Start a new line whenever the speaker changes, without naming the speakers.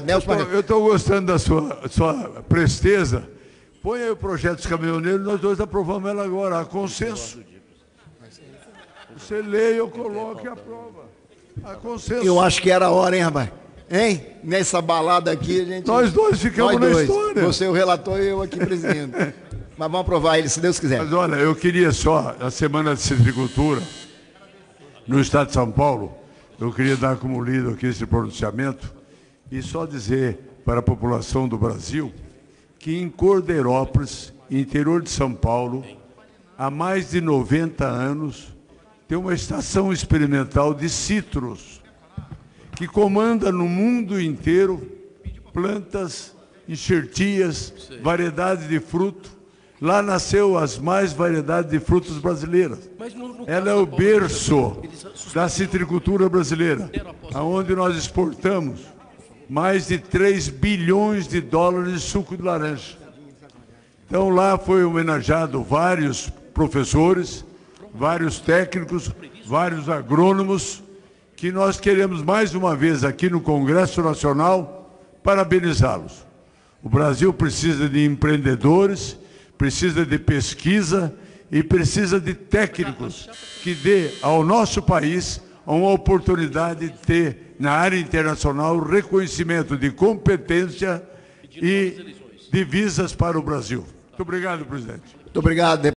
Nelson.
Eu estou gostando da sua, sua presteza. Põe aí o projeto dos caminhoneiros, nós dois aprovamos ela agora, a consenso. Você lê, eu coloco e aprova. A consenso.
Eu acho que era a hora, hein, rapaz? Hein? Nessa balada aqui, a gente.
Nós dois ficamos
Nós
na
dois.
história.
Você, o relator, e eu aqui, presidente. Mas vamos aprovar ele, se Deus quiser.
Mas olha, eu queria só, na Semana de Citricultura, no estado de São Paulo, eu queria dar como lido aqui esse pronunciamento e só dizer para a população do Brasil que em Cordeirópolis, interior de São Paulo, há mais de 90 anos, tem uma estação experimental de citros que comanda no mundo inteiro plantas, enxertias, variedades de fruto. Lá nasceu as mais variedades de frutos brasileiras. Ela é o berço da citricultura brasileira, aonde nós exportamos mais de 3 bilhões de dólares de suco de laranja. Então lá foi homenageado vários professores, vários técnicos, vários agrônomos, que nós queremos mais uma vez aqui no Congresso Nacional parabenizá-los. O Brasil precisa de empreendedores, precisa de pesquisa e precisa de técnicos que dê ao nosso país uma oportunidade de ter na área internacional reconhecimento de competência e divisas para o Brasil. Muito obrigado, presidente.
Muito obrigado,